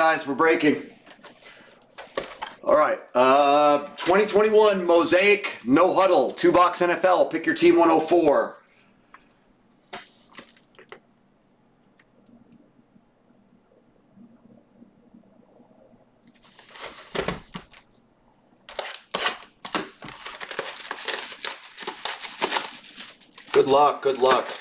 guys. We're breaking. All right. Uh, 2021 Mosaic No Huddle. Two box NFL. Pick your team 104. Good luck. Good luck.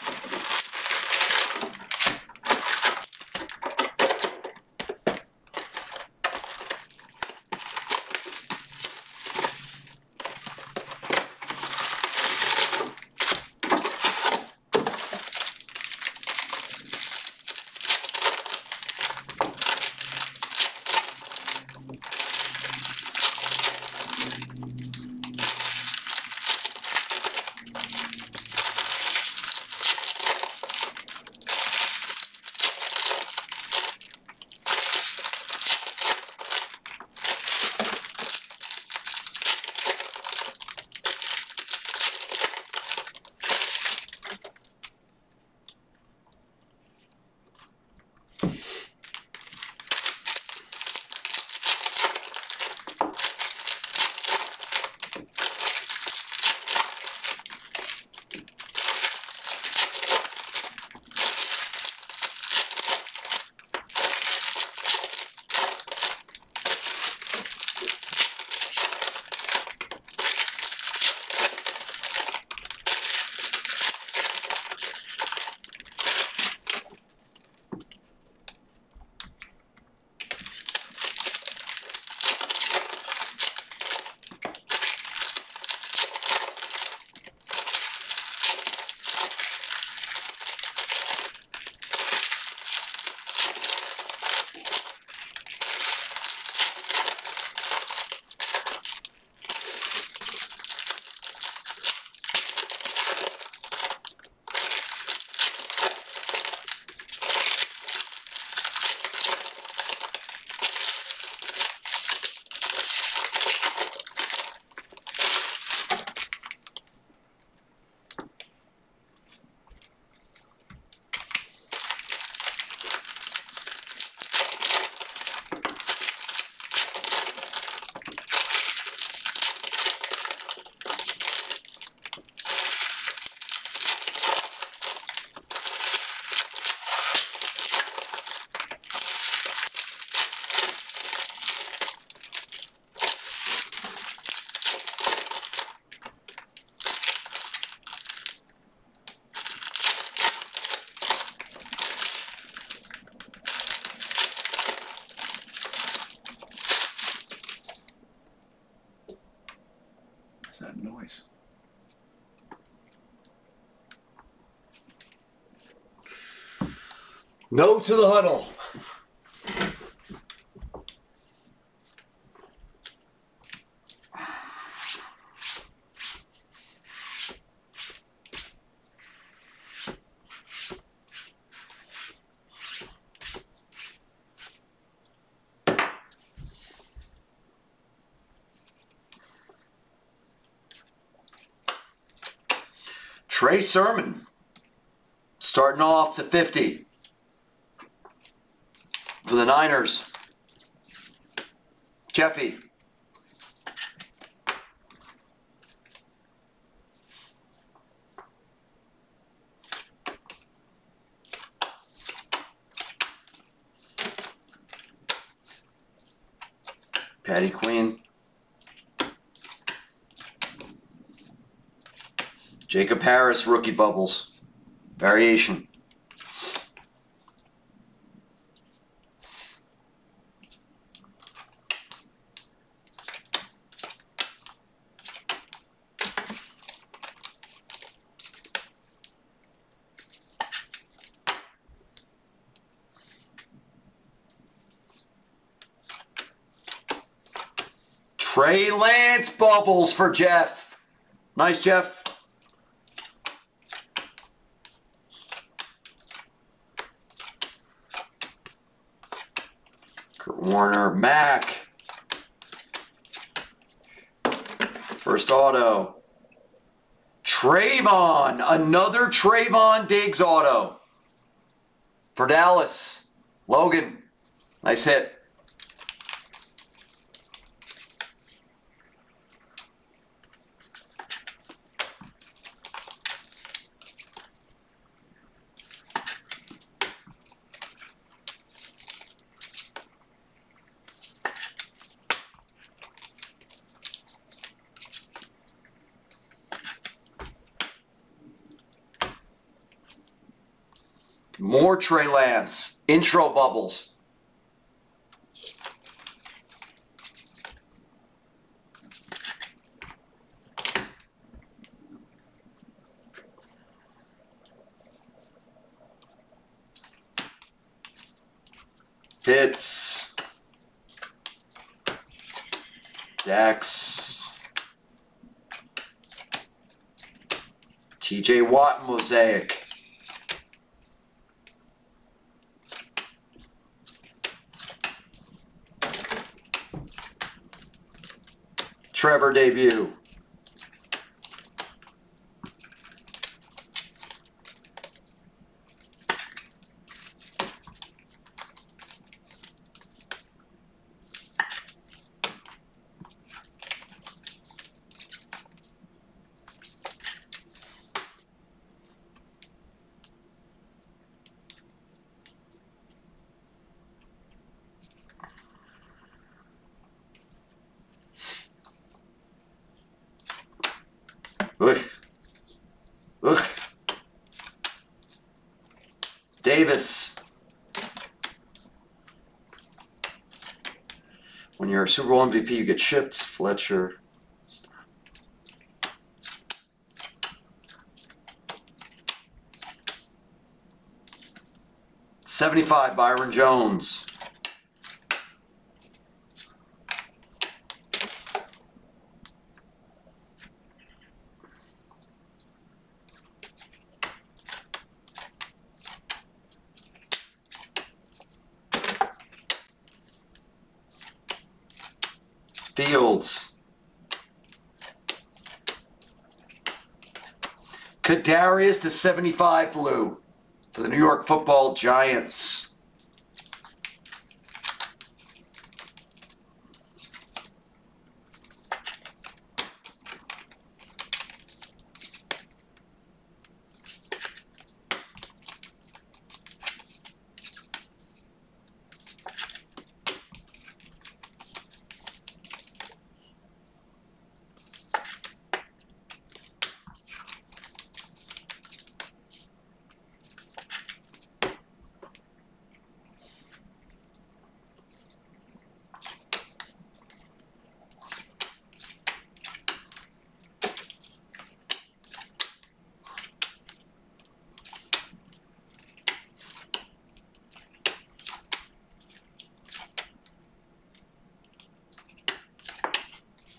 Noise? No to the huddle. Trey Sermon starting off to 50 for the Niners. Jeffy. Patty Queen. Jacob Harris, rookie bubbles. Variation. Trey Lance bubbles for Jeff. Nice, Jeff. Kurt Warner, Mac. First auto. Trevon, another Trevon Diggs auto for Dallas. Logan, nice hit. More Trey Lance. Intro bubbles. Hits. Dex. TJ Watt mosaic. Trevor debut. Super Bowl MVP, you get shipped. Fletcher. 75, Byron Jones. Fields. Kadarius to 75 blue for the New York football Giants.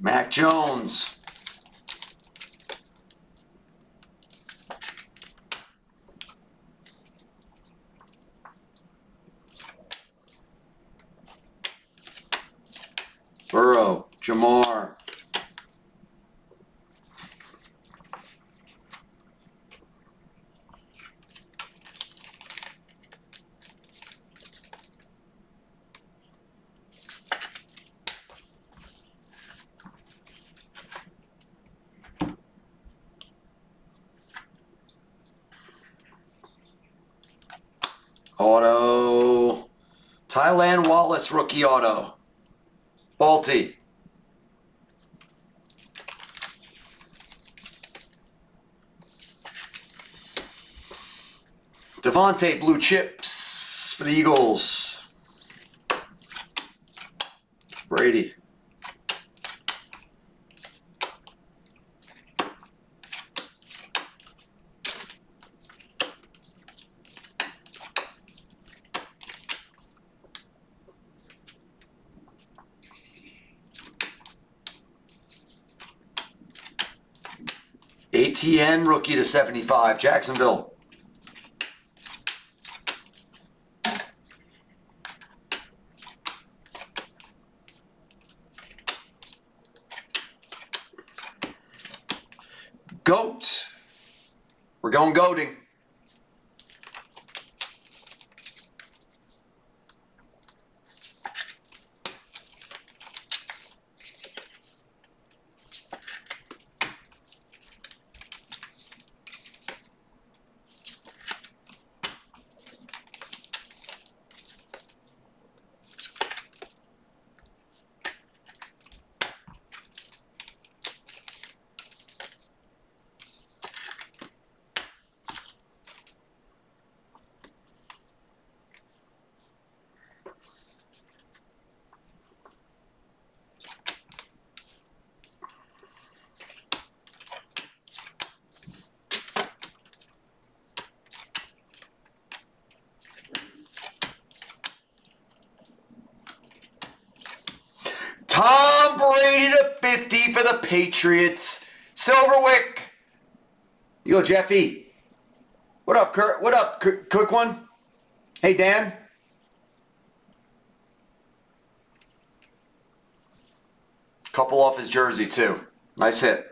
Mac Jones. Burrow, Ja'Marr. Auto. Tylan Wallace rookie auto. Balti. DeVonta blue chips for the Eagles. Brady. Etienne rookie to 75, Jacksonville. Goat. We're going goading. Tom Brady to 50 for the Patriots. Silverwick. You go, Jeffy. What up, Kurt? What up, K- quick one? Hey, Dan. Couple off his jersey, too. Nice hit.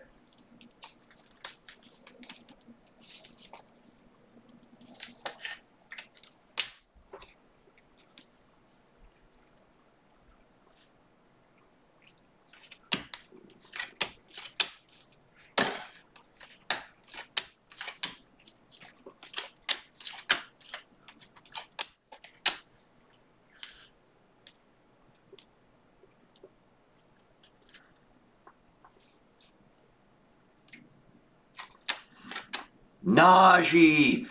Najee.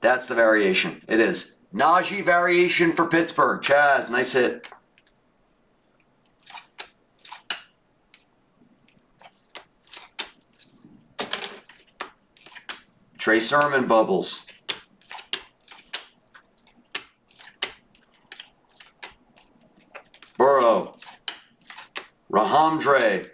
That's the variation. It is. Najee variation for Pittsburgh. Chaz, nice hit. Trey Sermon bubbles. Burrow. Rhamondre.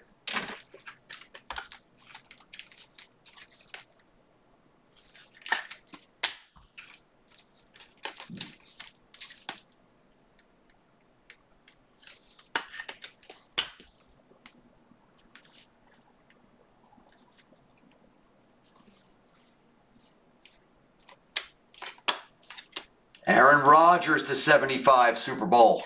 Aaron Rodgers to 75 Super Bowl.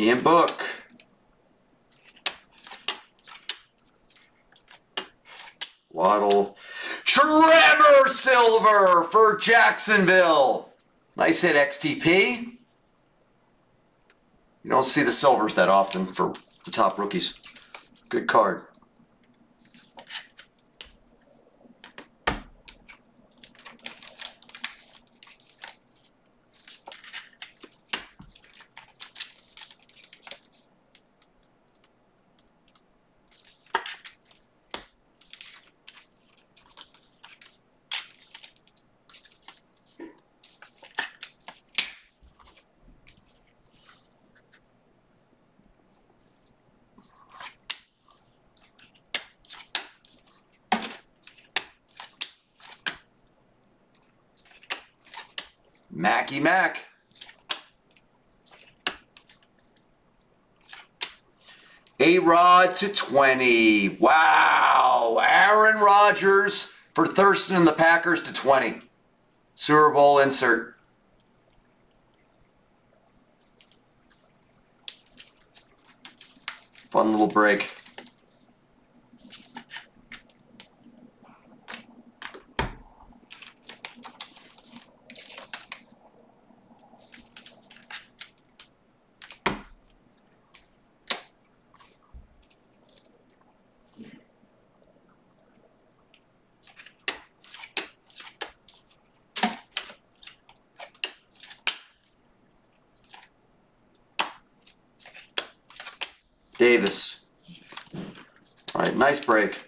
Ian Book. Waddle. Trevor Silver for Jacksonville. Nice hit, XTP. You don't see the silvers that often for the top rookies. Good card. A Rod to 20. Wow. Aaron Rodgers for Thurston and the Packers to 20. Super Bowl insert. Fun little break. Davis. All right, nice break.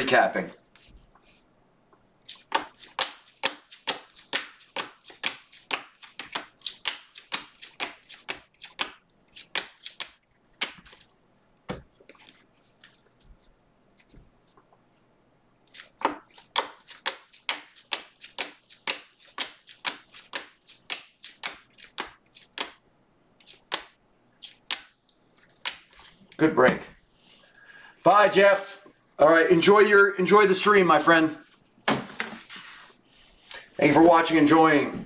Recapping. Good break. Bye, Jeff. All right, enjoy your enjoy the stream, my friend. Thank you for watching, enjoying.